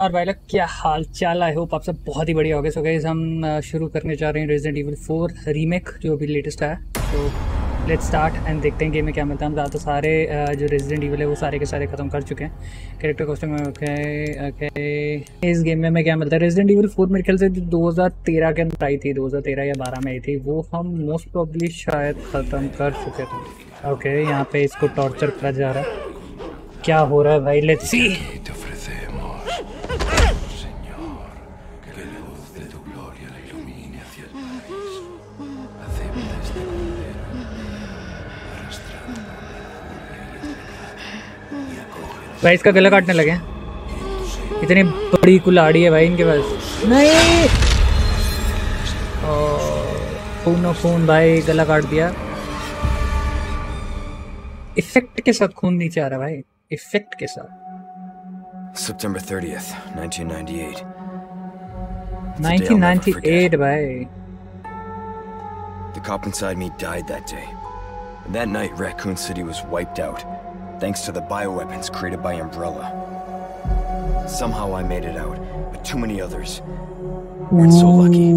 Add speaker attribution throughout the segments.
Speaker 1: और भाई लोग, क्या हाल चाल आई होप आप सब बहुत ही बढ़िया हो गए सो गए हम शुरू करने जा रहे हैं रेजिडेंट इवल फोर रीमेक जो अभी लेटेस्ट है तो लेट्स स्टार्ट एंड देखते हैं गेम में क्या मिलता है। हम ज़्यादा सारे जो रेजिडेंट इवल है, वो सारे के सारे ख़त्म कर चुके हैं। कैरेक्टर कॉस्ट्यूम ओके ओके इस गेम में मैं क्या मिलता है? रेजिडेंट इवल फोर मेरे ख्याल से दो हज़ार तेरह के अंदर आई थी, दो हज़ार तेरह या बारह में आई थी, वो हम मोस्ट प्रॉब्ली शायद ख़त्म कर चुके थे। ओके यहाँ पे इसको टॉर्चर करा जा रहा है। क्या हो रहा है भाई? लेट्स सी भाई इसका गला काटने लगे इतनी बड़ी कुलाड़ी है भाई इनके पास नहीं खून खून भाई गला काट दिया इफ़ेक्ट के साथ खून नीचे आ रहा भाई इफ़ेक्ट के साथ
Speaker 2: September 30th, 1998.
Speaker 1: 1998 भाई
Speaker 2: The cop inside me died that day. And that night, Raccoon City was wiped out, thanks to the bioweapons created by Umbrella. Somehow I made it out, but too many others weren't so lucky.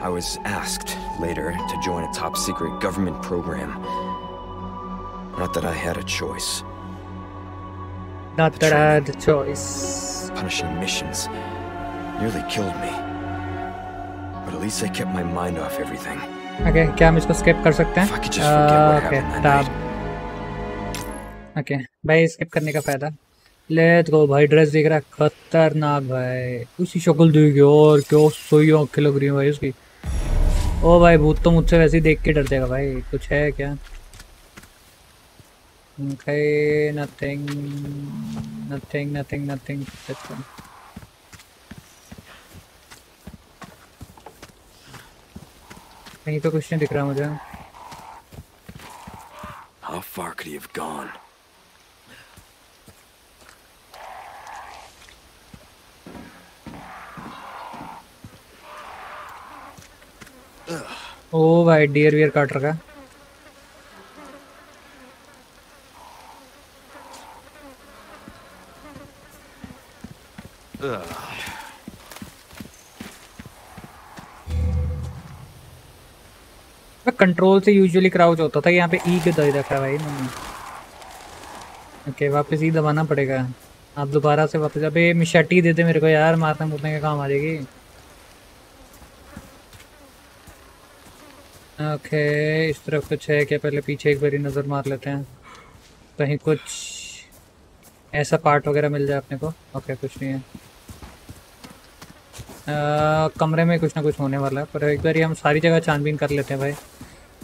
Speaker 2: I was asked later to join a top secret government program. Not that I had a choice.
Speaker 1: Not that I had a choice.
Speaker 2: Punishing missions nearly killed me. At least I kept my mind off everything.
Speaker 1: Okay, क्या हम इसको skip कर सकते हैं? Okay, tab. Okay भाई skip करने का फ़ायदा लेट्स गो भाई ड्रेस देख रहा है खतरनाक भाई उसी शक्ल देगी और क्या सोई आँखें लग रही है भाई उसकी ओ भाई भूत तो मुझसे वैसे ही देख के डर जाएगा भाई कुछ है क्या Okay, nothing, nothing, nothing, nothing. Let's go. कहीं तो कुछ नहीं दिख रहा मुझे।
Speaker 2: How far could he have gone?
Speaker 1: ओ भाई डियर वियर काट रखा है। कंट्रोल से यूजुअली क्राउच होता था यहाँ पे ई के दे रखा भाई मैंने? ओके वापस ई दबाना पड़ेगा। आप दोबारा से वापस अबे मिशाटी दे दे मेरे को यार मारने मुरने के काम आ जाएगी। ओके इस तरफ़ कुछ है क्या? पहले पीछे एक बारी नज़र मार लेते हैं। कहीं कुछ ऐसा पार्ट वगैरह मिल जाए अपने को? ओके कुछ नहीं है। आ, कमरे में कुछ ना कुछ होने वाला है पर एक बार हम सारी जगह छानबीन कर लेते हैं भाई।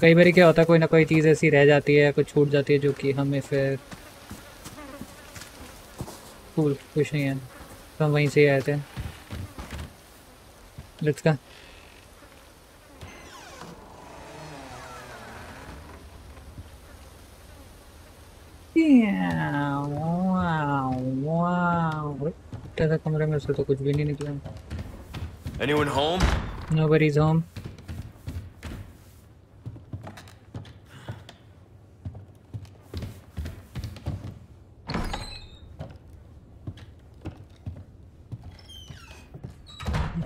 Speaker 1: कई बार क्या होता है कोई ना कोई चीज़ ऐसी रह जाती है कुछ छूट जाती है जो कि हमें फिर कूल कुछ नहीं है। तो हम वहीं से ही आए थे। लेट्स का कमरे में से तो कुछ भी नहीं निकला।
Speaker 2: Anyone home?
Speaker 1: Nobody's home.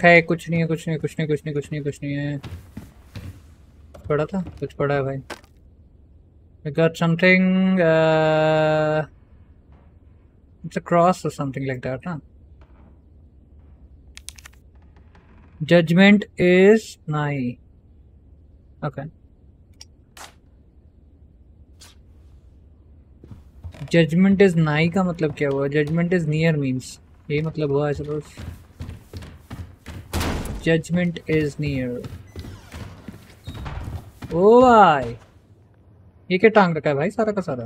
Speaker 1: है कुछ नहीं है कुछ नहीं कुछ नहीं कुछ नहीं कुछ नहीं कुछ नहीं है। पड़ा था? कुछ पड़ा है भाई। We uh, it's a cross or something like that huh? Judgment is nigh. Okay. Judgment is nigh का मतलब क्या हुआ? जजमेंट इज़ नियर मीन्स यही मतलब हुआ I suppose judgement is near ओ भाई। ये क्या टांग रखा है भाई सारा का सारा?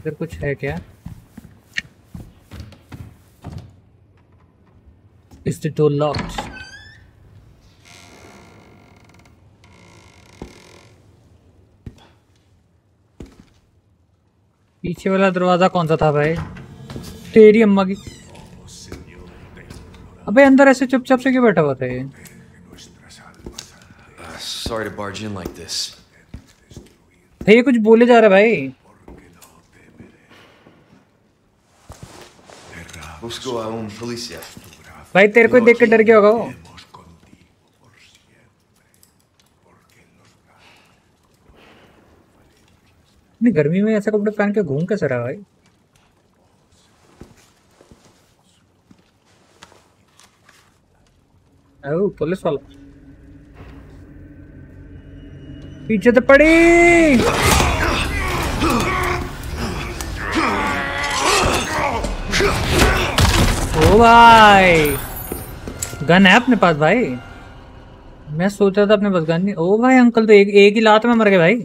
Speaker 1: इधर कुछ है क्या? Is door locked? पीछे वाला दरवाज़ा कौन सा था भाई तेरी अम्मा की अबे अंदर ऐसे चुपचाप से क्यों बैठा हुआ था ये
Speaker 2: sorry to barge in like this.
Speaker 1: भाई ये कुछ बोले जा रहा है भाई. भाई तेरे को देख के डर गया होगा वो इतनी गर्मी में ऐसा कपड़े पहन के घूम कैसे रहा भाई? पुलिस वाला। पीछे तो पड़ी। ओ भाई, गन है अपने पास भाई। मैं सोच रहा था अपने पास गन नहीं। ओ भाई, अंकल तो एक एक ही लात में मर गए भाई।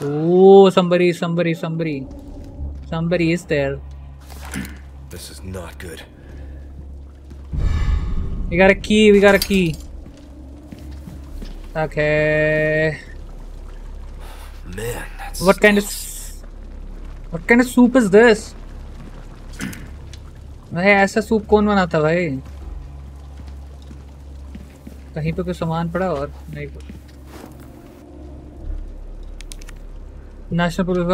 Speaker 1: ओ somebody somebody somebody somebody is there
Speaker 2: This is not good.
Speaker 1: we got a key we got a key okay
Speaker 2: Man, that's
Speaker 1: what kind of what kind of soup is this भाई ऐसा सूप कौन बनाता भाई कहीं पे कोई सामान पड़ा और नहीं कुछ नेशनल पुलिस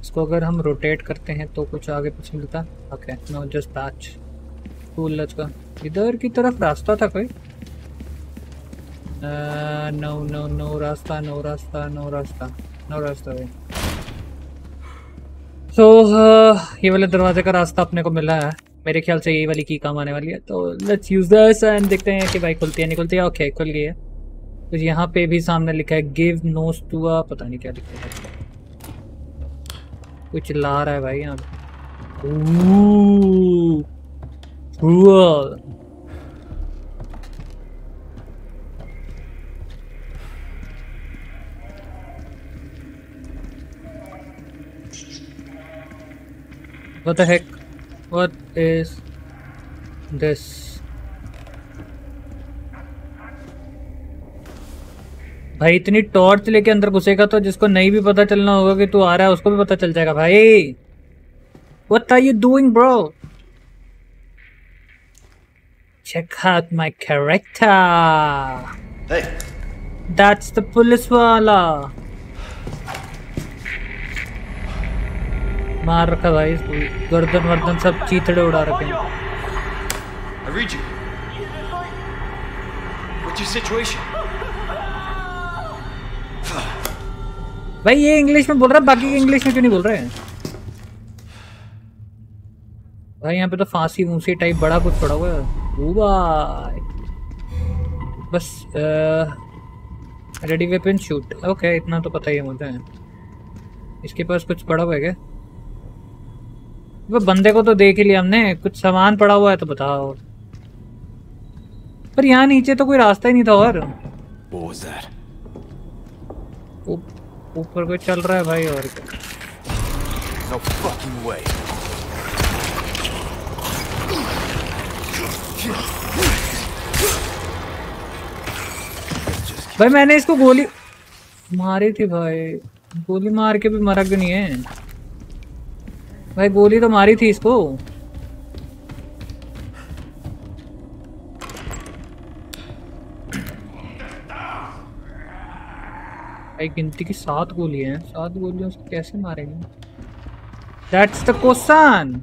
Speaker 1: इसको अगर हम रोटेट करते हैं तो कुछ आगे पीछे मिलता। Okay no just cool let's go इधर की तरफ़ रास्ता था कोई? नो नो नो रास्ता नो रास्ता नो रास्ता नो रास्ता भाई। तो ये वाले दरवाजे का रास्ता अपने को मिला है। मेरे ख्याल से यही वाली की काम आने वाली है। तो लेट्स यूज़ दिस एंड देखते हैं कि भाई खुलती है, नहीं खुलती है। ओके खुल गई है। तो यहाँ पे भी सामने लिखा है गिव नोस टू अ पता नहीं क्या लिखा है कुछ ला रहा है भाई यहाँ पे. What the heck? What is this? भाई इतनी टॉर्च लेके अंदर घुसेगा तो जिसको नहीं भी पता चलना होगा कि तू आ रहा है उसको भी पता चल जाएगा भाई। What are you doing bro check out my character that's the police वाला मार रखा भाई गर्दन वर्दन सब चीथड़े उड़ा रखे हैं। भाई ये इंग्लिश में बोल रहा है बाकी इंग्लिश में क्यों नहीं बोल रहे हैं? भाई यहाँ पे तो फांसी फूसी टाइप बड़ा कुछ पड़ा हुआ है। बस रेडी वेपन शूट ओके इतना तो पता ही है मुझे। इसके पास कुछ पड़ा हुआ है क्या? वो बंदे को तो देख ही लिया हमने। कुछ सामान पड़ा हुआ है तो बताओ। पर यहाँ नीचे तो कोई रास्ता ही नहीं था और। ऊपर कोई चल रहा है भाई और क्या?
Speaker 2: No fucking way.
Speaker 1: भाई मैंने इसको गोली मारी थी भाई। गोली मार के भी मरा क्यों नहीं है? भाई गोली तो मारी थी इसको। भाई गिनती की सात गोलियाँ हैं। सात गोलियों से कैसे मारेंगे? दैट्स द क्वेश्चन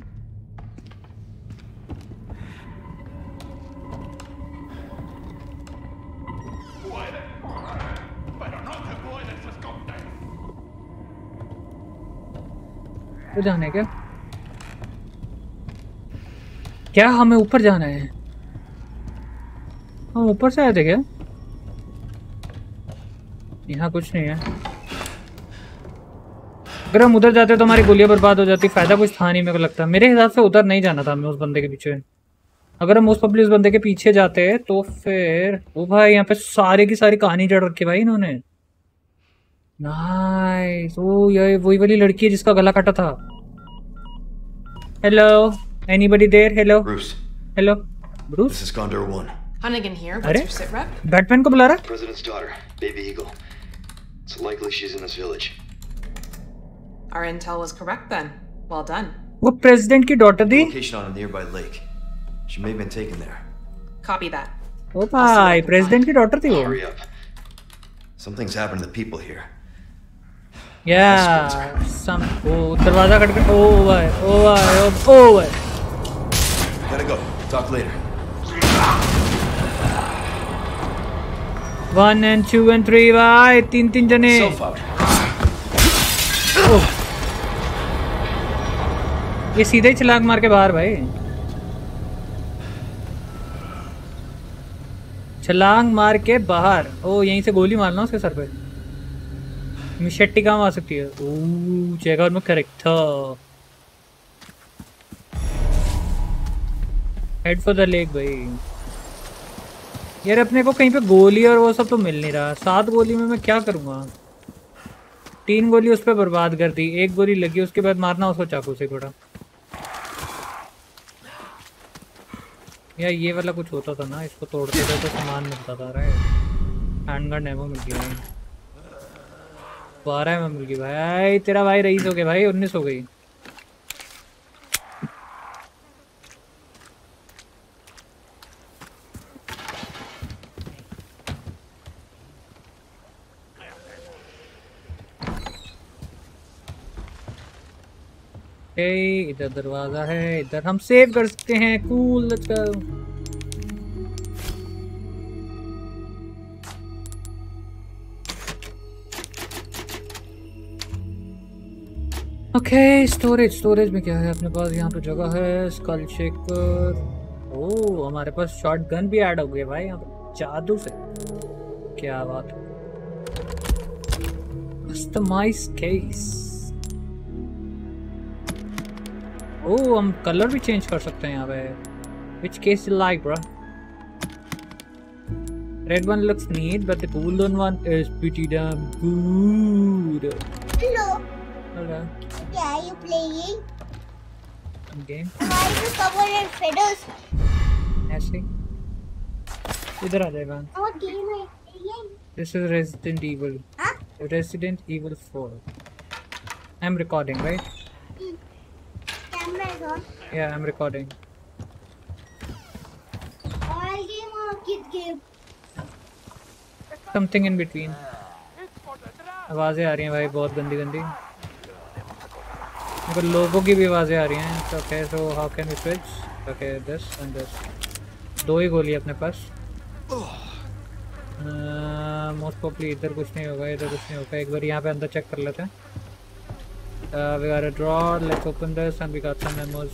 Speaker 1: ऊपर जाना है क्या? क्या हमें ऊपर जाना है? हम ऊपर से आए थे क्या? यहाँ कुछ नहीं है अगर हम उधर जाते तो हमारी गोलियाँ बर्बाद हो जाती फ़ायदा कुछ था नहीं मेरे को लगता मेरे हिसाब से उधर नहीं जाना था हमें उस बंदे के पीछे अगर हम उस पब्लिक उस बंदे के पीछे जाते तो फिर वो भाई यहाँ पे सारी की सारी कहानी जड़ रखी भाई इन्होंने नाइस ओ ये वही वाली लड़की है जिसका गला काटा था hello anybody there
Speaker 2: hello
Speaker 1: hello Bruce
Speaker 2: this is Condor 1.
Speaker 3: Hunnigan here. What's your sit rep?
Speaker 1: Batman को बुला रहा है?
Speaker 4: President's daughter, Baby Eagle. It's likely she's in this village.
Speaker 3: Our intel was correct then. Well done.
Speaker 1: वो president की daughter थी
Speaker 2: Location on a nearby lake. She may have been taken there.
Speaker 3: Copy that.
Speaker 1: ओ भाई president की daughter थी वो
Speaker 4: Hurry up. Something's happened to the people here.
Speaker 1: Yeah, some ओ दरवाजा खटखट ओ भाई ओ भाई ओ ओ भाई
Speaker 4: Gotta go. Talk later.
Speaker 1: One and two and three भाई तीन तीन जने। ये सीधे ही छलांग मार के बाहर भाई। छलांग मार के बाहर। ओ यहीं से गोली मारना उसके सर पे। मिशेट्टी काम आ सकती है? ओह चेक में करेक्ट था। हेड फॉर द लेग भाई। यार, अपने को कहीं पे गोली और वो सब तो मिल नहीं रहा। सात गोली में मैं क्या करूँगा? तीन गोली उस पर बर्बाद कर दी, एक गोली लगी, उसके बाद मारना उसको चाकू से थोड़ा। यार, ये वाला कुछ होता था ना, इसको तोड़ते थे तो सामान मिलता था राइट हैंडगन एमो मिल गया। बारह में मिल गई, भाई। तेरा भाई रईस हो गया, भाई। उन्नीस हो गई। ओके इधर दरवाज़ा है, इधर हम सेव कर सकते हैं cool let's okay storage storage में क्या है अपने पास? यहाँ पे जगह है स्कल शेकर ओ हमारे पास शॉर्ट गन भी ऐड हो गया भाई, यहाँ पे जादू से। क्या बात कस्टमाइज केस ओ हम कलर भी चेंज कर सकते हैं यहाँ पे which case you like bro Red one looks neat, but the golden one is pretty damn good.
Speaker 5: Hello.
Speaker 1: Hello.
Speaker 5: Yeah, are you playing?
Speaker 1: Game.
Speaker 5: Why is it covered in feathers?
Speaker 1: ऐसे इधर आ जाएगा
Speaker 5: What game are you playing?
Speaker 1: This is Resident Evil.
Speaker 5: Huh?
Speaker 1: Resident Evil 4. I'm recording, right?
Speaker 5: On.
Speaker 1: Yeah, I'm recording.
Speaker 5: All game or kid game?
Speaker 1: Something in between. आवाज़ें आ रही हैं भाई बहुत गंदी गंदी मगर लोगों की भी आवाज़ें आ रही हैं तो okay so how can we switch okay this and this दो ही गोली अपने पास मोस्ट प्रॉब्ली इधर कुछ नहीं होगा इधर कुछ नहीं होगा एक बार यहाँ पे अंदर चेक कर लेते हैं we got a drawer let's open this and we got some ammos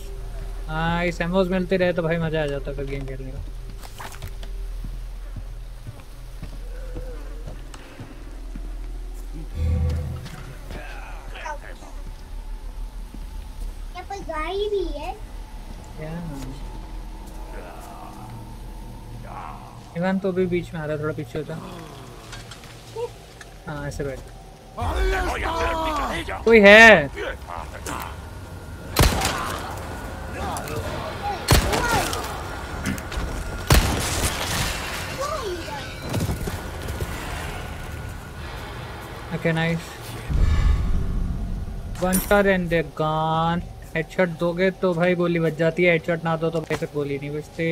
Speaker 1: हाँ इस एमोज मिलते रहे तो भाई मज़ा आ जाता फिर गेम खेलने का।
Speaker 5: गाड़ी भी है?
Speaker 1: इवान तो अभी बीच में आ रहा थोड़ा पीछे होता। हाँ ऐसे बैठ। कोई है? Okay nice one shot and gone headshot दोगे तो भाई गोली बच जाती है। हेडशॉट ना दो तो भाई फिर गोली नहीं बचते।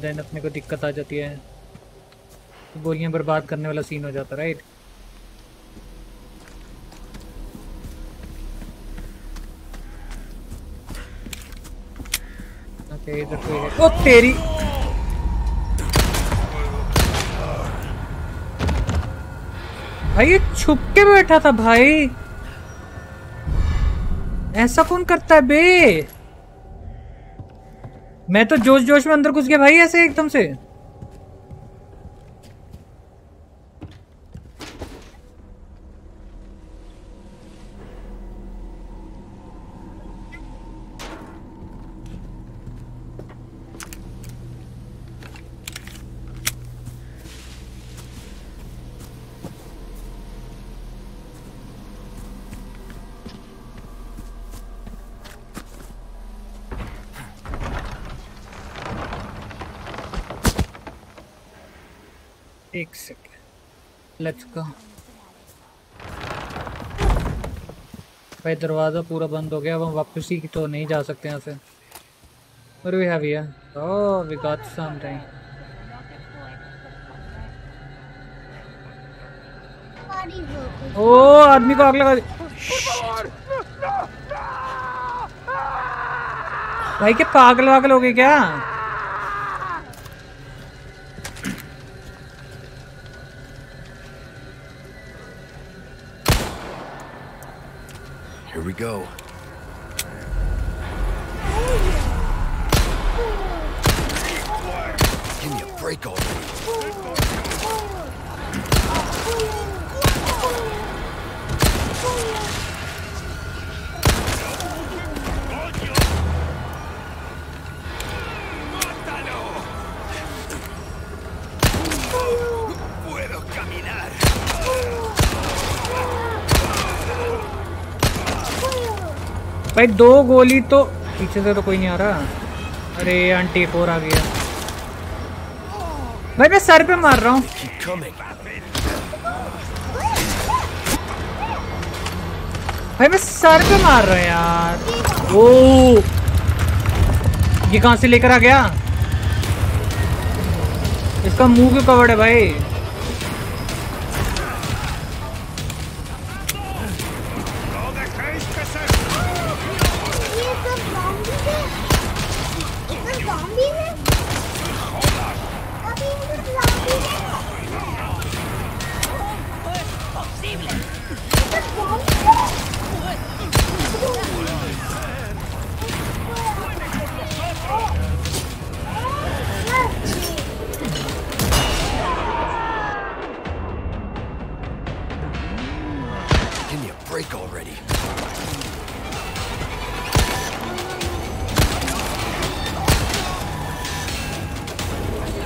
Speaker 1: देन अपने को दिक्कत आ जाती है। तो गोलियाँ बर्बाद करने वाला सीन हो जाता राइट इधर ओ, तेरी। भाई, ये छुप के बैठा था भाई। ऐसा कौन करता है बे? मैं तो जोश जोश में अंदर घुस गया भाई, ऐसे एकदम से। एक सेकेंड लेट्स गो भाई दरवाज़ा पूरा बंद हो गया अब हम वापस ही तो नहीं जा सकते यहाँ से। Do we have here? Oh, we got something. ओ आदमी को आग लगा दी। भाई क्या पागल वागल हो गए क्या? भाई, दो गोली तो पीछे से तो कोई नहीं आ रहा। अरे, आंटी, एक और आ गया। भाई, मैं सर पे मार रहा हूँ। भाई, मैं सर पे मार रहा यार। ओ! ये कहाँ से लेकर आ गया? इसका मुँह क्यों कवर्ड है भाई?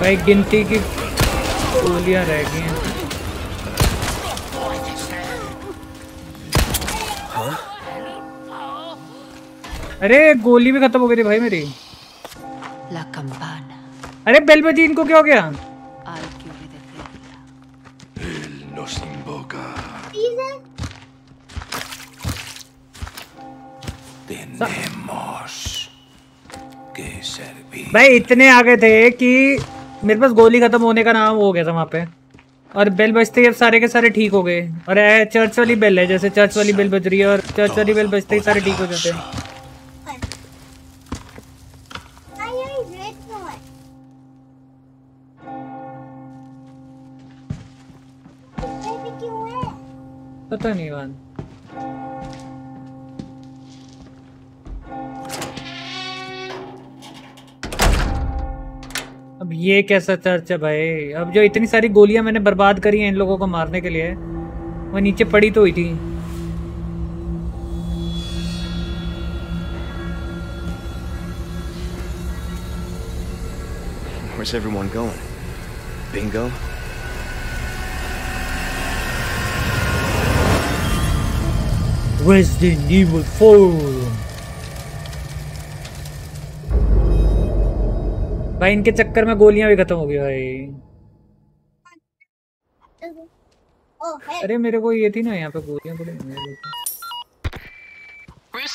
Speaker 1: भाई गिनती की गोलियाँ रह गई हैं। अरे गोली भी खत्म हो गई थी भाई मेरी। अरे बेल बजी इनको क्या हो गया?
Speaker 5: हैं?
Speaker 1: भाई इतने आ गए थे कि मेरे पास गोली खत्म होने का नाम हो गया था वहाँ पे। और बेल बजते ही सारे के सारे ठीक हो गए। और चर्च वाली बेल है, जैसे चर्च वाली बेल बज रही है और चर्च वाली बेल बजते ही सारे ठीक हो जाते हैं।
Speaker 5: है?
Speaker 1: पता नहीं वन ये कैसा चर्च है भाई अब जो इतनी सारी गोलियाँ मैंने बर्बाद करी हैं इन लोगों को मारने के लिए वो नीचे पड़ी तो हुई थी
Speaker 2: Where's everyone going? Bingo?
Speaker 1: Resident Evil 4 भाई इनके चक्कर में गोलियाँ भी खत्म हो गई भाई
Speaker 5: Oh,
Speaker 1: अरे मेरे को ये थी ना यहाँ पे गोलियाँ हैं।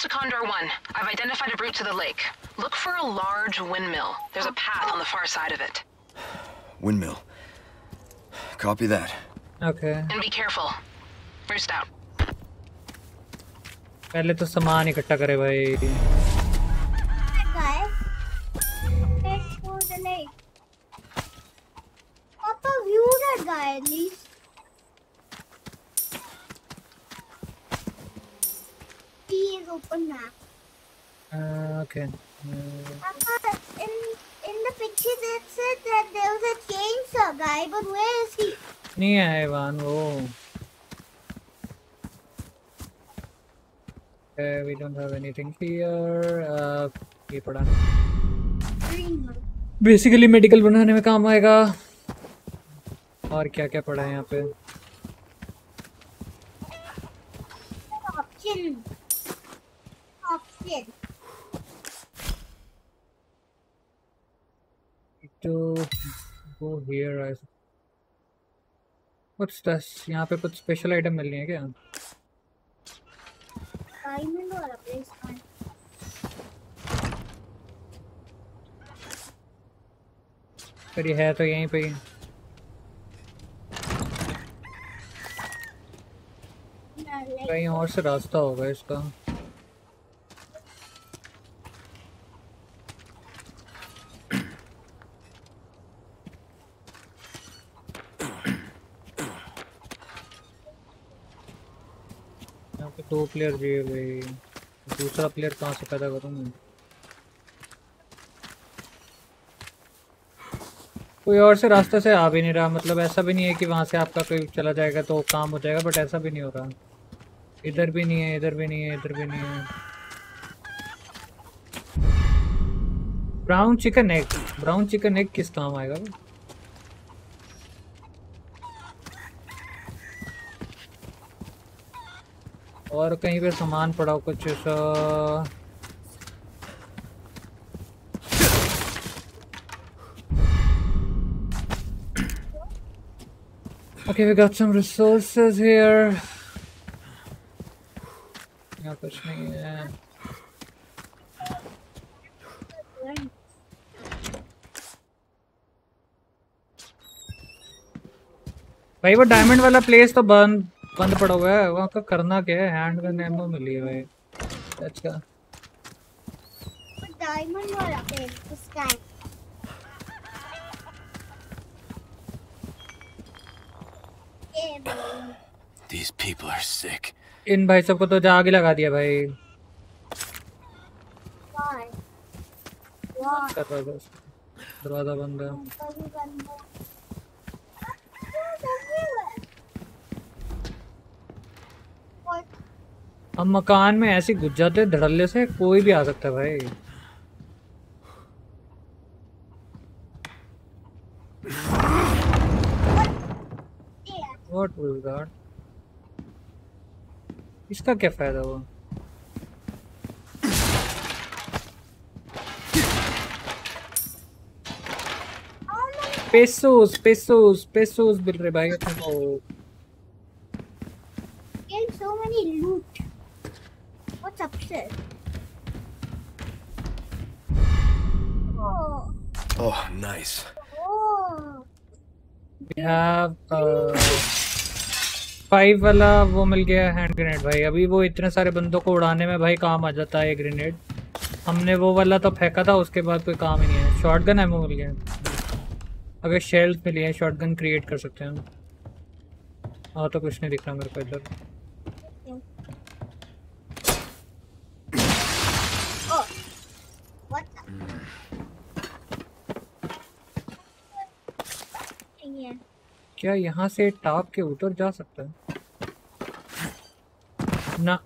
Speaker 3: To Condor 1. I've identified a route to the lake. Look for a large windmill. There's a path on the far side of it.
Speaker 2: Windmill. Copy that.
Speaker 1: Okay
Speaker 3: And be careful. Roost out.
Speaker 1: पहले तो सामान इकट्ठा करे भाई
Speaker 5: Papa, view that guy at least. He is open now.
Speaker 1: Okay
Speaker 5: Papa, in in the picture it said that there was a chainsaw guy, but where is he?
Speaker 1: नहीं है one वो we don't have anything here ये पड़ा basically medical बनाने में काम आएगा और क्या क्या पड़ा है यहाँ पे? कुछ दस यहाँ पे कुछ स्पेशल आइटम मिल रही है क्या? पर है तो यहीं पे ही। कहीं और से रास्ता होगा इसका। दो प्लेयर जी भाई। दूसरा प्लेयर कहाँ से पैदा करूँ मैं? कोई और से रास्ते से आ भी नहीं रहा। मतलब ऐसा भी नहीं है कि वहाँ से आपका कोई चला जाएगा तो काम हो जाएगा बट ऐसा भी नहीं हो रहा। इधर भी नहीं है इधर भी नहीं है इधर भी नहीं है brown chicken egg brown chicken egg किस काम आएगा वो? और कहीं पे सामान पड़ा कुछ ऐसा Okay, we got some here. कुछ नहीं है। भाई वो डायमंड वाला प्लेस तो बंद बंद पड़ा हुआ है। वहाँ का करना क्या है? हैंड गन एमो मिली है भाई। अच्छा
Speaker 5: diamond वाला पेड़ उसका है। ये भाई
Speaker 2: These people are sick.
Speaker 1: इन भाई सबको तो जा आगे लगा दिया भाई। दरवाज़ा बंद है? हम मकान में ऐसे घुस जाते धड़ल्ले से कोई भी आ सकता है भाई. What was that? इसका क्या फ़ायदा हुआ पेसोस पेसोस पेसोस मिल रहे भाई को
Speaker 5: get so many loot? What's upstairs? Oh,
Speaker 2: Oh, nice.
Speaker 5: oh.
Speaker 1: we have five वाला वो मिल गया हैंड ग्रेनेड भाई। अभी वो इतने सारे बंदों को उड़ाने में भाई काम आ जाता है ग्रेनेड हमने वो वाला तो फेंका था, उसके बाद कोई काम ही नहीं है। शॉर्ट गन एमो मिल गया। अगर शेल्स मिली है शॉर्ट गन क्रिएट कर सकते हैं हम। हाँ तो कुछ नहीं दिख रहा मेरे को इधर
Speaker 5: Oh. What the? Yeah.
Speaker 1: क्या यहाँ से टाप के ऊपर जा सकता है? ना।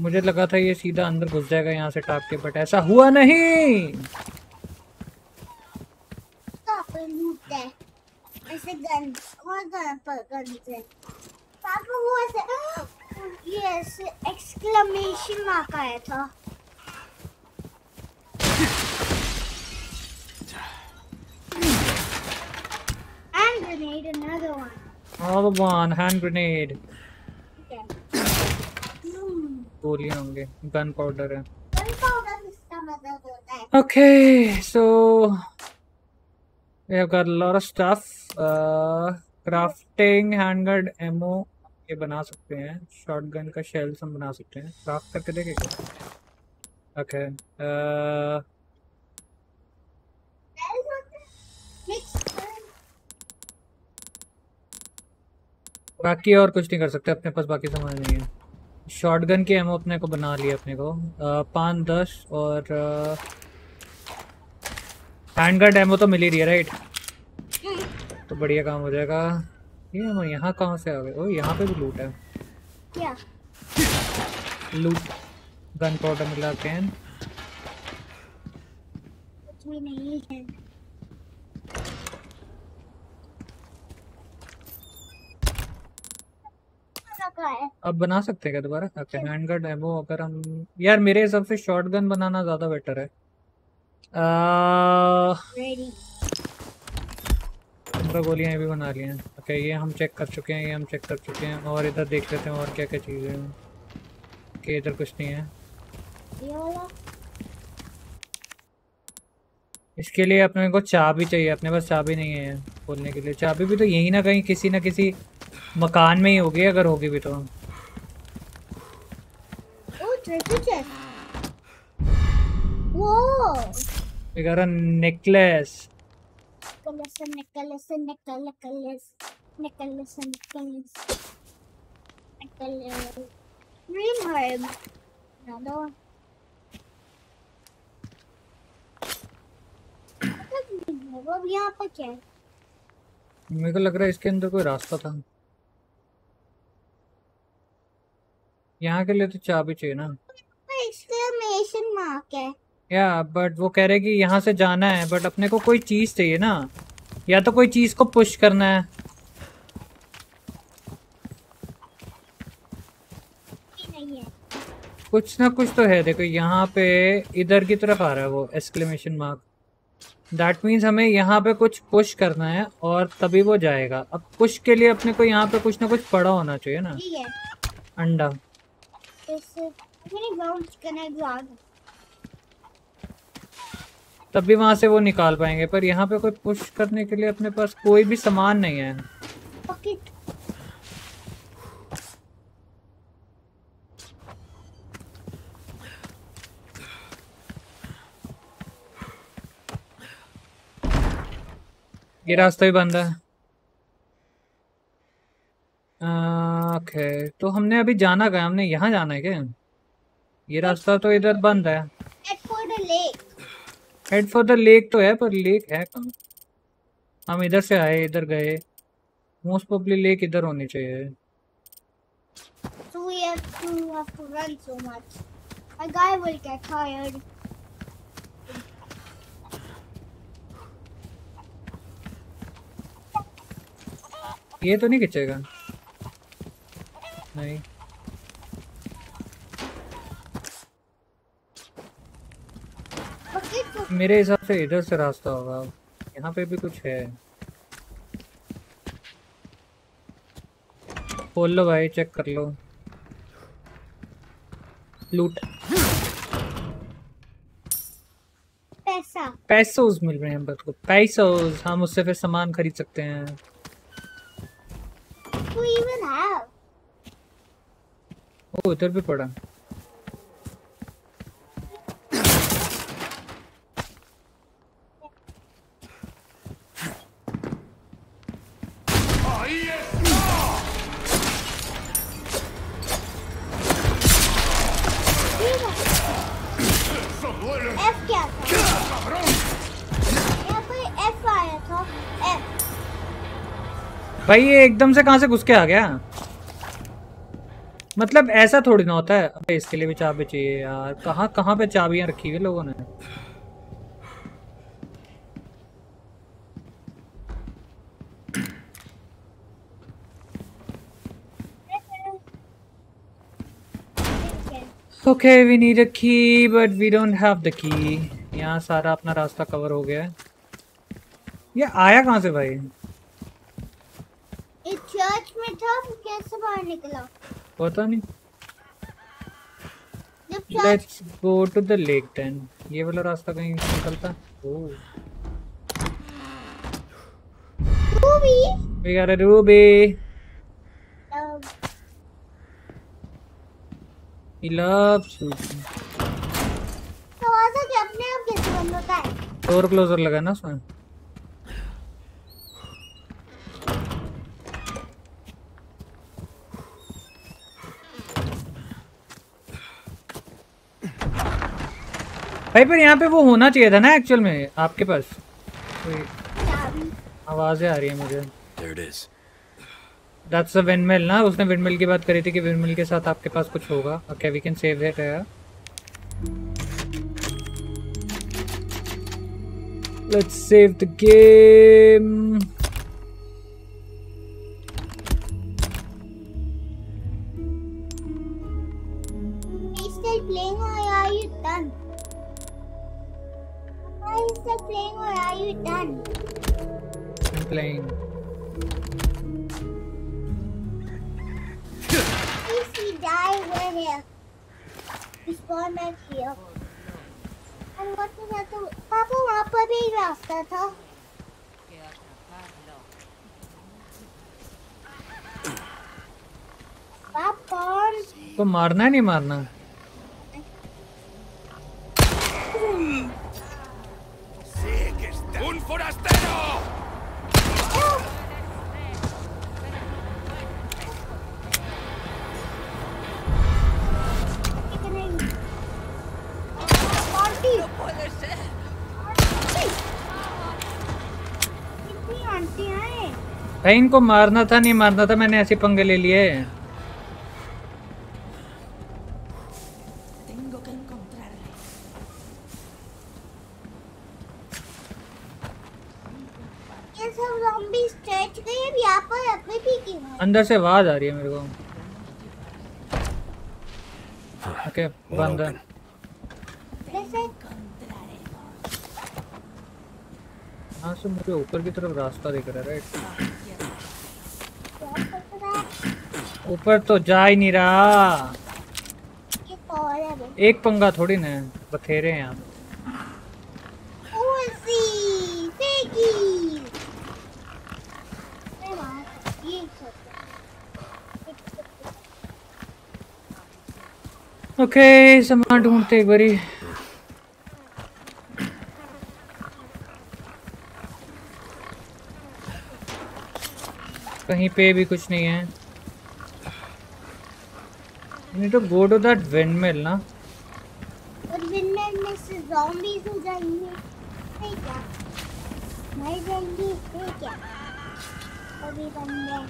Speaker 1: मुझे लगा था ये सीधा अंदर घुस जाएगा यहाँ से टाप के बट ऐसा हुआ नहीं।
Speaker 5: ऐसे गन और गन पर गन से पापा, वो ऐसे, ये एक्सक्लेमेशन मार्क आया था। And grenade another one
Speaker 1: Another one, hand grenade.
Speaker 5: okay hmm.
Speaker 1: गोलियाँ होंगे गन पाउडर है
Speaker 5: मतलब है
Speaker 1: Okay, so we have got a lot of stuff. Uh, crafting handgun ammo ये बना सकते हैं शॉटगन का शेल्स हम बना सकते हैं क्राफ्ट करके देखें क्या ओके
Speaker 5: Mix
Speaker 1: बाकी और कुछ नहीं कर सकते अपने पास बाकी सामान नहीं है। शॉटगन की एमओ अपने को बना लिया अपने को। पाँच दस और हैंडगन एमओ तो मिल ही रही है राइट तो बढ़िया काम हो जाएगा। ये हम यहाँ कहाँ से आ गए? ओ यहाँ पे भी लूट है।
Speaker 5: क्या?
Speaker 1: लूट गन पाउडर मिला कैन
Speaker 5: नहीं है रखा है
Speaker 1: अब बना सकते हैं क्या दोबारा? ओके हैंडगन एमओ अगर हम यार मेरे हिसाब से शॉटगन बनाना ज़्यादा बेटर है। आ, पंद्रह गोलियाँ भी बना ली हैं। ओके ये हम चेक कर चुके हैं ये हम चेक कर चुके हैं और इधर देख लेते हैं और क्या क्या चीज़ें हैं। कि इधर कुछ नहीं है।
Speaker 5: ये वाला?
Speaker 1: इसके लिए अपने को चाबी चाहिए अपने पास चाबी नहीं है खोलने के लिए। चाबी भी तो यहीं ना कहीं किसी ना किसी मकान में ही होगी अगर होगी भी तो।
Speaker 5: नेकलेस
Speaker 1: मेरे को लग रहा है इसके अंदर कोई रास्ता था। यहाँ के लिए तो चाबी चाहिए ना।
Speaker 5: एक्सक्लेमेशन मार्क है।
Speaker 1: या बट वो कह रहे कि यहाँ से जाना है बट अपने को कोई चीज़ चाहिए ना। या तो कोई चीज़ को पुश करना है। कुछ ना कुछ तो है देखो यहाँ पे इधर की तरफ़ आ रहा है वो एक्सक्लेमेशन मार्क दैट मीन्स हमें यहाँ पे कुछ पुश करना है और तभी वो जाएगा। अब पुश के लिए अपने को यहाँ पे कुछ ना कुछ पड़ा होना चाहिए ना। अंडा।
Speaker 5: इस ग्राउंड
Speaker 1: तभी वहाँ से वो निकाल पाएँगे पर यहाँ पे कोई पुश करने के लिए अपने पास कोई भी सामान नहीं है। ये रास्ता भी बंद है। ओके तो हमने अभी जाना गया हमने यहाँ जाना है क्या? ये रास्ता तो इधर बंद है।
Speaker 5: Head for the lake
Speaker 1: head for the lake तो है पर लेक है कहाँ? हम इधर से आए इधर गए। मोस्ट प्रोबली लेक इधर होनी चाहिए।
Speaker 5: So we have to have to run so much. A guy will get tired.
Speaker 1: ये तो नहीं खिंचेगा। नहीं। मेरे हिसाब से इधर से रास्ता होगा। यहाँ पे भी कुछ है। खोल लो भाई चेक कर लो। लूट।
Speaker 5: पैसा।
Speaker 1: पैसोज मिल रहे हैं हम को। पैसोज हम उससे फिर सामान खरीद सकते हैं. ओ इधर भी पड़ा। भाई ये एकदम से कहाँ से घुस के आ गया? मतलब ऐसा थोड़ी ना होता है। अबे, इसके लिए भी चाबी चाहिए यार। कहाँ कहाँ पे चाबियाँ रखी हुई लोगों ने? Okay we need a key but we don't have the key यहाँ सारा अपना रास्ता कवर हो गया है। ये आया कहाँ से भाई?
Speaker 5: चर्च में था, कैसे बाहर निकला?
Speaker 1: पता नहीं। Let's go to the lake then ये वाला रास्ता कहीं निकलता? We got a ruby.
Speaker 5: um,
Speaker 1: He loves ruby.
Speaker 5: दरवाज़ा के अपने आप कैसे बंद होता है?
Speaker 1: डोर क्लोजर लगा ना उसमें। भाई पर यहाँ पे वो होना चाहिए था ना एक्चुअल में आपके पास। कोई आवाज़ें आ रही है मुझे. दैट्स द विंडमिल ना? उसने विंडमिल की बात करी थी कि विंडमिल के साथ आपके पास कुछ होगा। Okay we can save that
Speaker 5: let's save the game or are you done?
Speaker 1: I'm playing
Speaker 5: If we die, we're here. We spawn back here. And what was that? to- पापा वहाँ पर भी एक रास्ता था पापा
Speaker 1: तो मारना है नहीं मारना ¡Un forastero! भाई eh. इनको मारना था नहीं मारना था मैंने ऐसे पंगे ले लिए। अंदर से आवाज़ आ रही है मेरे को। ओके बंद है।
Speaker 5: जैसे
Speaker 1: यहाँ से मुझे ऊपर की तरफ़ रास्ता दिख रहा है राइट
Speaker 5: है
Speaker 1: ऊपर तो जा ही नहीं रहा।
Speaker 5: है
Speaker 1: एक पंगा थोड़ी ना बथेरे हैं यहाँ पे।
Speaker 5: उसी फेंकी मैं वहाँ ये सोचा
Speaker 1: ओके सामान ढूंढते एक बारी। कहीं पे भी कुछ नहीं है। need to go to that windmill ना।
Speaker 5: और विनर में से zombies हो जाएँगे। फिर क्या? मर जाएँगे फिर क्या? अभी बंदे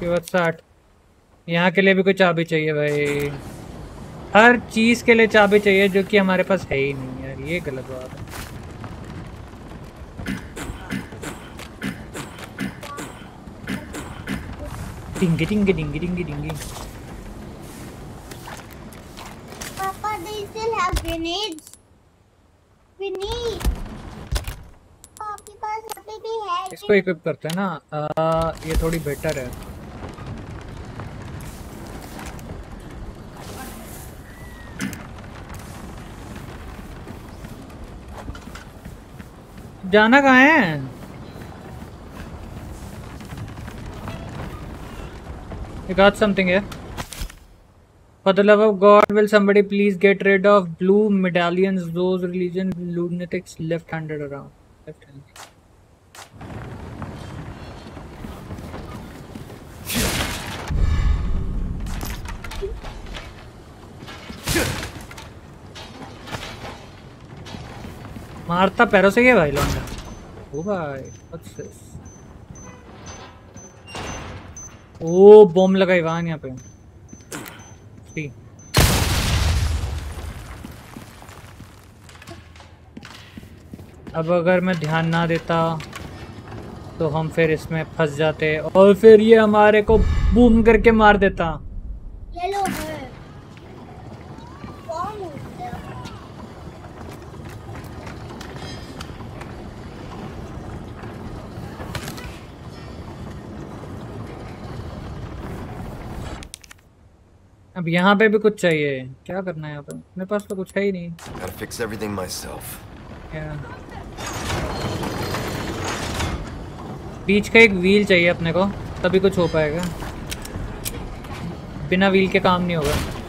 Speaker 1: के बाद साठ। यहाँ के लिए भी कोई चाबी चाहिए भाई? हर चीज़ के लिए चाबी चाहिए जो कि हमारे पास है ही नहीं यार ये गलत बात है। डिंगी डिंगी डिंगी डिंगी डिंगी।
Speaker 5: Papa, they still have grenades. Grenades. आपके पास अभी भी है।
Speaker 1: इसको इक्विप करते हैं ना। आ, ये थोड़ी बेटर है। जाना कहाँ है You got something here. For the love of God, will somebody please get rid of blue medallions, those religion lunatics left-handed around? Left-handed. मारता पैरों से ये भाई लौंडा? ओ भाई what's ओ बॉम्ब लगा इवान यहाँ पे। अब अगर मैं ध्यान ना देता तो हम फिर इसमें फंस जाते, और फिर ये हमारे को बूम करके मार देता। अब यहाँ पे भी कुछ चाहिए। क्या करना है यहाँ पे? मेरे पास तो कुछ है ही नहीं।
Speaker 2: Gotta fix everything myself.
Speaker 1: क्या? बीच का एक व्हील चाहिए अपने को तभी कुछ हो पाएगा। बिना व्हील के काम नहीं होगा।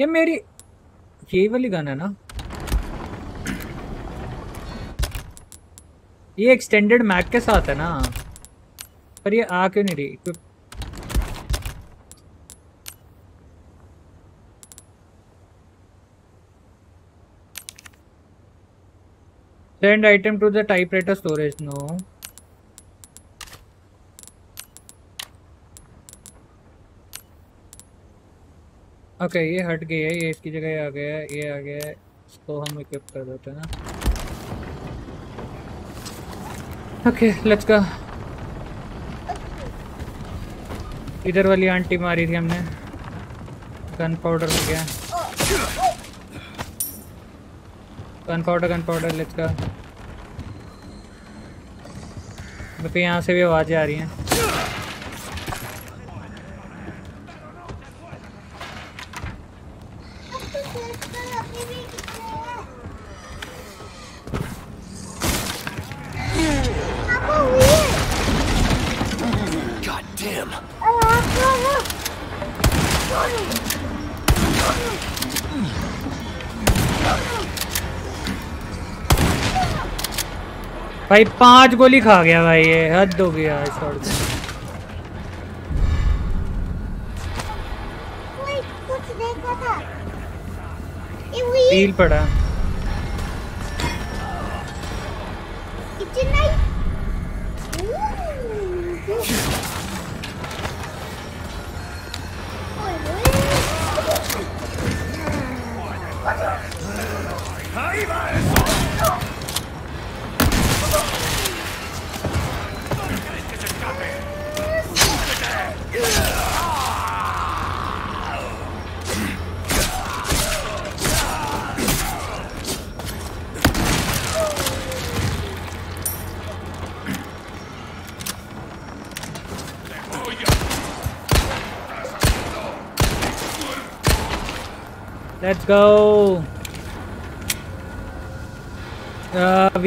Speaker 1: ये मेरी ये वाली गन है ना। ये एक्सटेंडेड मैक के साथ है ना। पर ये आ क्यों नहीं रही? Send item to the typewriter storage no okay ये हट गई है, ये इसकी जगह आ गया है, ये आ गया है इसको हम इक्विप कर देते हैं ना। ओके लेट्स गो इधर वाली आंटी मारी थी हमने। गन पाउडर हो गया। Gunpowder gunpowder let's go तो यहाँ से भी आवाज़ें आ रही हैं। भाई पाँच गोली खा गया भाई ये हद हो गया इस और पड़ा।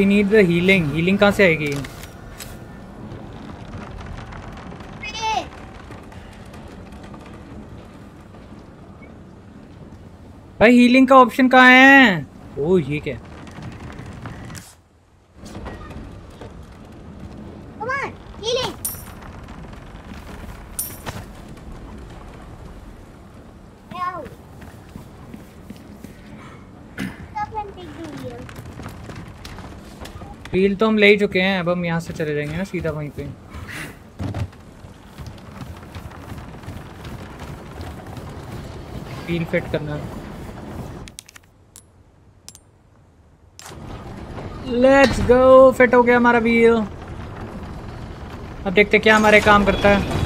Speaker 1: We need the healing healing कहाँ से आएगी? भाई हीलिंग का ऑप्शन कहाँ है? ओ, ये क्या?
Speaker 5: Come on healing Ow. Stop and take the wheel.
Speaker 1: Heal तो हम ले ही चुके हैं, अब हम यहाँ से चले जाएँगे ना सीधा वहीं पे। हील फिट करना। लेट्स गो फिट हो गया हमारा व्हील अब देखते क्या हमारे काम करता है।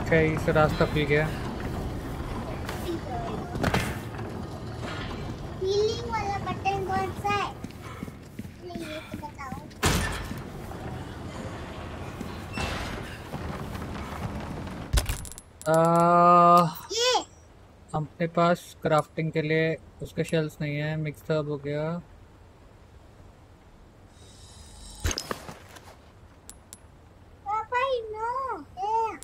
Speaker 1: ओके इस रास्ता खुल गया। पास क्राफ्टिंग के लिए उसके शेल्स नहीं है मिक्सअप हो गया
Speaker 5: पापा ही नो ए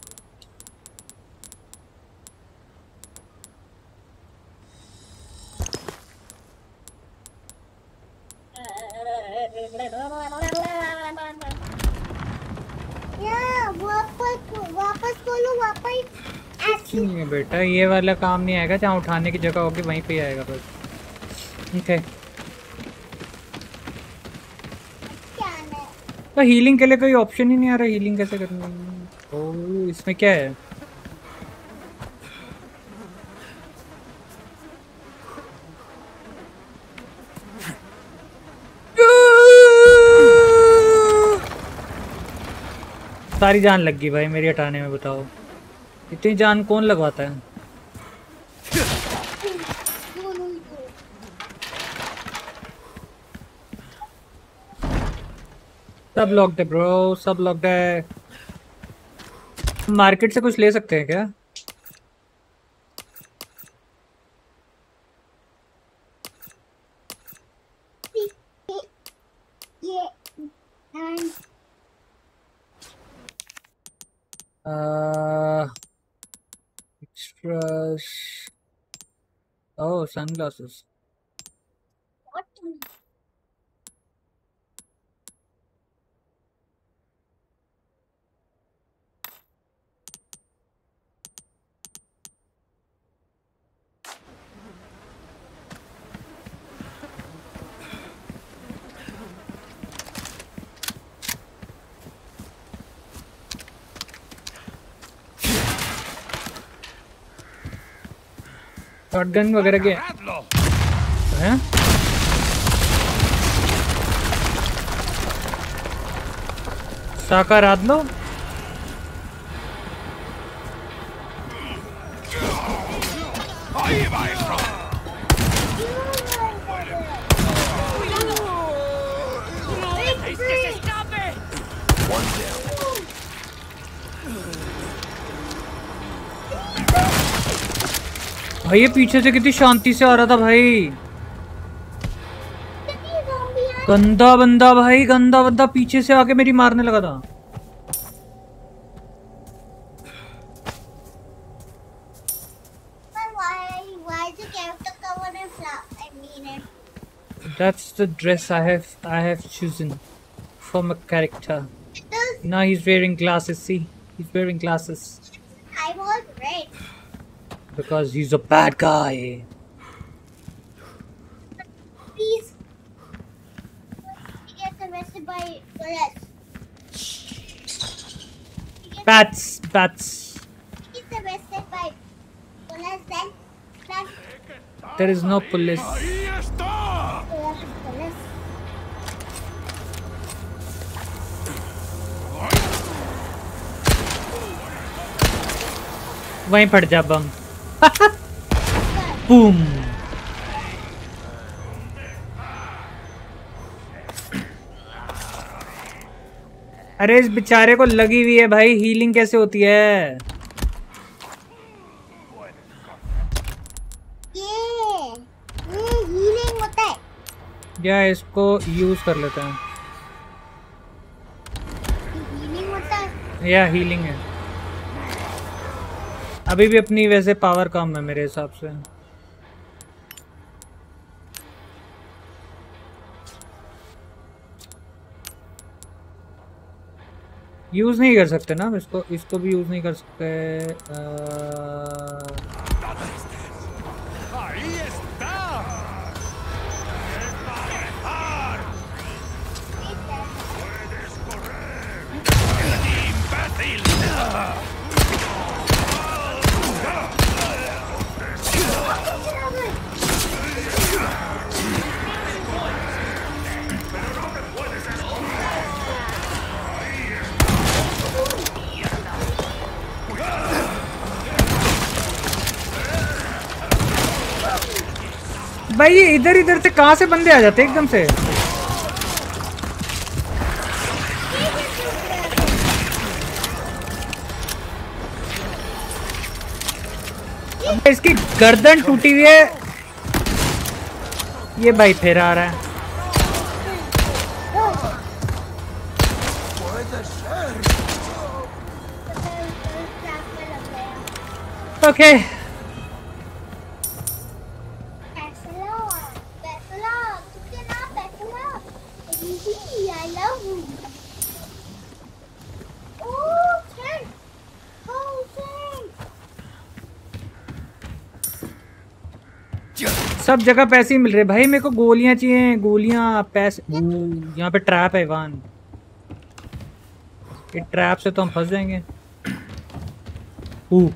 Speaker 5: या वापस वापस बोलो वापस ऐसे
Speaker 1: नहीं है बेटा ये वाला काम नहीं आएगा जहाँ उठाने की जगह होगी वहीं पे ही आएगा बस।
Speaker 5: ठीक है।
Speaker 1: तो हीलिंग के लिए कोई ऑप्शन ही नहीं आ रहा हीलिंग कैसे करनी है? ओ इसमें क्या है? सारी जान लग गई भाई मेरी हटाने में बताओ। इतनी जान कौन लगवाता है
Speaker 5: दोनों ही को
Speaker 1: सब लॉक्ड है ब्रो सब लॉक्ड है मार्केट से कुछ ले सकते हैं क्या Uh, extras. Oh, sunglasses.
Speaker 5: what
Speaker 1: shotgun वगैरह के। हैं? साकार लो। भाई ये पीछे से कितनी शांति से आ रहा था भाई गंदा बंदा भाई गंदा बंदा पीछे से आके मेरी मारने लगा था. That's the dress I have I have chosen for my character. Now he's wearing glasses. See, he's wearing glasses
Speaker 5: I was red.
Speaker 1: because he's a bad guy.
Speaker 5: Please. He gets arrested by police. He gets,
Speaker 1: Bats, bats.
Speaker 5: he gets arrested by police. Then, then
Speaker 1: There is no police.
Speaker 5: police, police.
Speaker 1: वहीं फट जा बम boom अरे इस बेचारे को लगी हुई है भाई। हीलिंग कैसे होती है?
Speaker 5: ये ये हीलिंग होता है।
Speaker 1: या इसको यूज़ कर लेते हैं।
Speaker 5: हीलिंग होता है।
Speaker 1: या हीलिंग है। अभी भी अपनी वैसे पावर कम है मेरे हिसाब से। यूज़ नहीं कर सकते ना इसको इसको भी यूज़ नहीं कर सकते अ, भाई, ये इधर इधर से कहाँ से बंदे आ जाते एकदम से? इसकी गर्दन टूटी हुई है। ये भाई फिर आ रहा है। ओके सब जगह पैसे ही मिल रहे भाई मेरे को गोलियाँ चाहिए गोलियाँ पैसे। यहाँ पे ट्रैप है इवान ये ट्रैप से तो हम फंस जाएँगे। ऊ,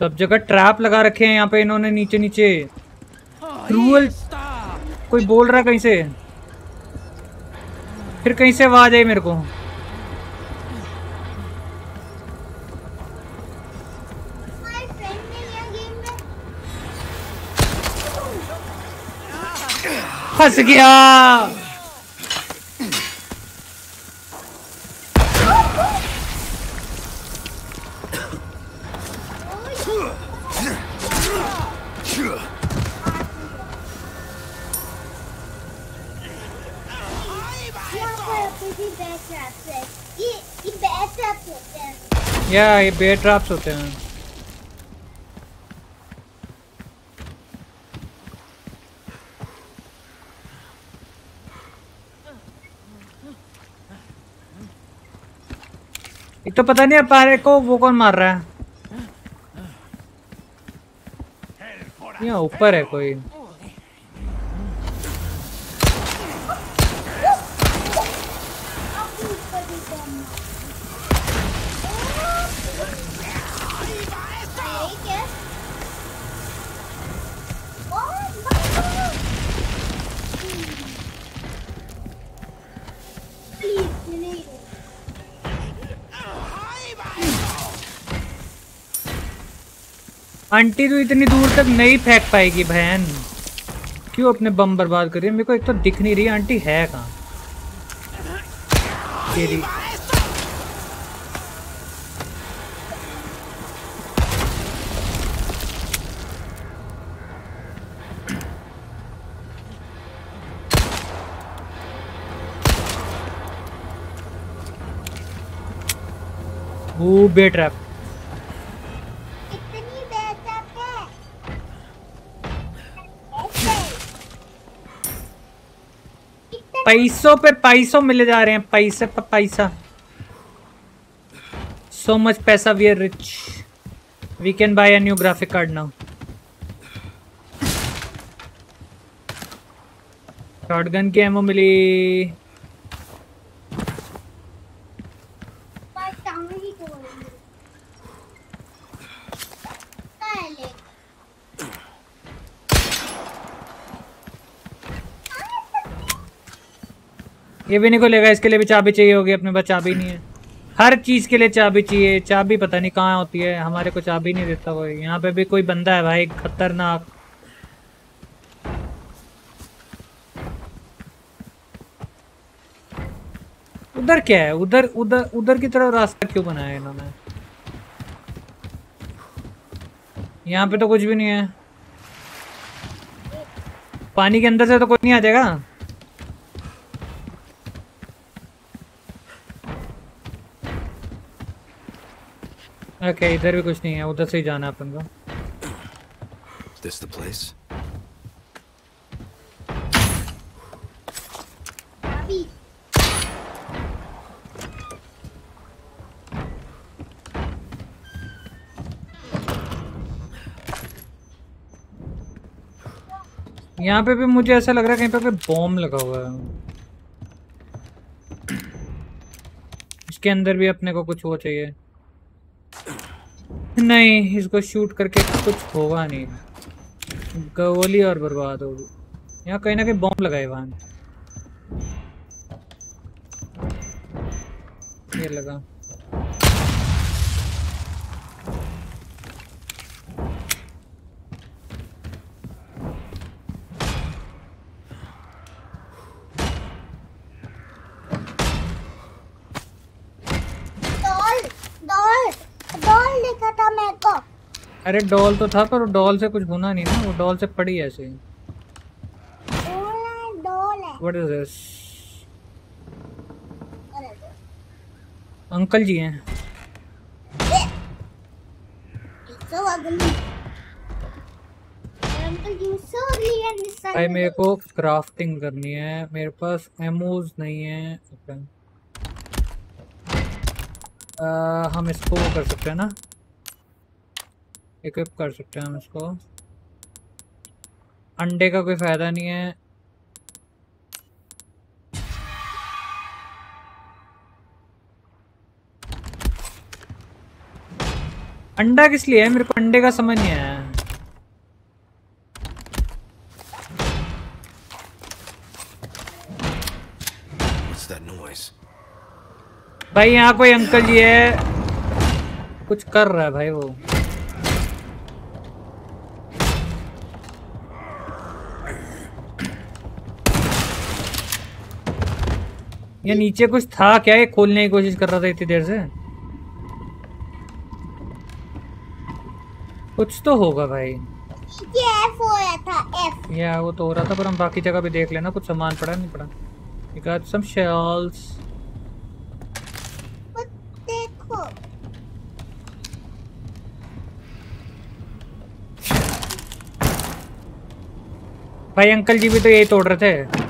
Speaker 1: सब जगह ट्रैप लगा रखे हैं यहाँ पे इन्होंने नीचे नीचे क्रूअल कोई बोल रहा कहीं से? फिर कहीं से आवाज़ आई मेरे को? फंस गया।
Speaker 5: है हैं।
Speaker 1: या ये बेयर ट्रैप्स होते हैं। एक तो पता नहीं अपारे को वो कौन मार रहा है यहाँ ऊपर है कोई आंटी तो इतनी दूर तक नहीं फेंक पाएगी बहन। क्यों अपने बम बर्बाद कर रही है? मेरे को एक तो दिख नहीं रही, आंटी है कहाँ? तेरी वो बे ट्रैप पैसों पे पैसों मिले जा रहे हैं, पैसे पे पैसा। सो मच पैसा we are rich we can buy a new graphic card now shotgun की एमओ मिली
Speaker 5: पर टांग ही तोड़ेंगे पहले
Speaker 1: ये भी नहीं खोलेगा, इसके लिए भी चाबी चाहिए होगी, अपने पास चाबी नहीं है। हर चीज़ के लिए चाबी चाहिए, चाबी पता नहीं कहाँ होती है, हमारे को चाबी नहीं देता कोई। यहाँ पे भी कोई बंदा है भाई, खतरनाक। उधर क्या है? उधर उधर उधर की तरफ़ रास्ता क्यों बनाया इन्होंने? यहाँ पे तो कुछ भी नहीं है। पानी के अंदर से तो कोई नहीं आ जाएगा? ओके इधर भी कुछ नहीं है उधर से ही जाना है अपन को।
Speaker 2: This the place?
Speaker 1: यहाँ पे भी मुझे ऐसा लग रहा है कहीं पे कोई बॉम्ब लगा हुआ है। इसके अंदर भी अपने को कुछ वो चाहिए। नहीं, इसको शूट करके कुछ होगा नहीं। गोली और बर्बाद होगी यहाँ कहीं ना कहीं बॉम्ब लगाए वहाँ। ये लगा
Speaker 5: डॉल डॉल डॉल लिखा था मेरे को
Speaker 1: अरे डॉल तो था पर डॉल से कुछ होना नहीं ना वो डॉल से पड़ी ऐसे ही। What is
Speaker 5: this
Speaker 1: uncle ji हैं। भाई मेरे को क्राफ्टिंग करनी है मेरे पास एमोज नहीं है। आ, हम इसको कर सकते हैं ना? इक्विप कर सकते हैं हम इसको। अंडे का कोई फ़ायदा नहीं है। अंडा किस लिए है? मेरे को अंडे का समझ नहीं आया? भाई यहाँ कोई अंकल जी है। कुछ कर रहा है भाई वो। ये नीचे कुछ था क्या? ये खोलने की कोशिश कर रहा था इतनी देर से। कुछ तो होगा भाई।
Speaker 5: ये एफ़ हो रहा था एफ़
Speaker 1: या वो तो हो रहा था पर हम बाकी जगह भी देख लेना कुछ सामान पड़ा नहीं पड़ा। You got some shells.
Speaker 5: देखो।
Speaker 1: भाई अंकल जी भी तो यही तोड़ रहे थे।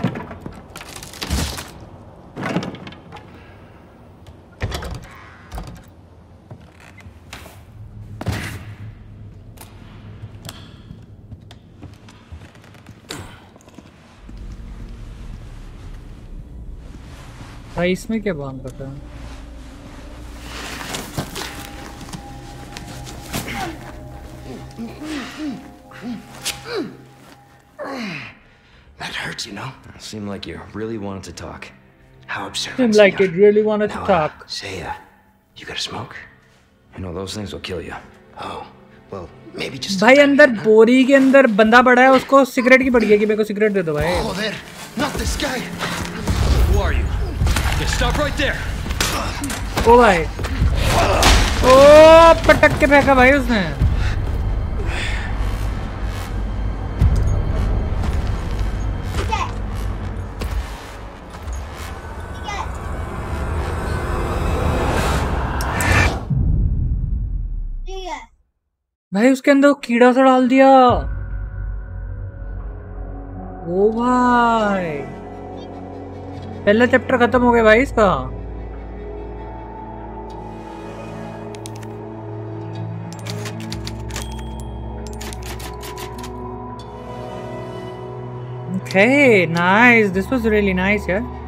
Speaker 1: भाई इसमें क्या बाँध रखा है
Speaker 2: That hurts, you know? It Seemed like you really wanted to talk. How absurd.
Speaker 1: Seemed like it really wanted to
Speaker 2: Now, uh,
Speaker 1: talk.
Speaker 2: say, uh, you got a smoke? You know, those things will kill you. Oh, well, maybe just.
Speaker 1: भाई अंदर बोरी के अंदर बंदा पड़ा है उसको cigarette की पड़ी है कि मेरे को सिगरेट दे दो भाई
Speaker 2: Oh, there. Not this guy. Who are you? Yeah, stop right there.
Speaker 1: ओ भाई। ओ पटक के फेंका भाई उसने। भाई उसके अंदर कीड़ा सा डाल दिया। ओ भाई। पहला चैप्टर खत्म हो गया भाई इसका Okay, nice. This was really nice, yeah.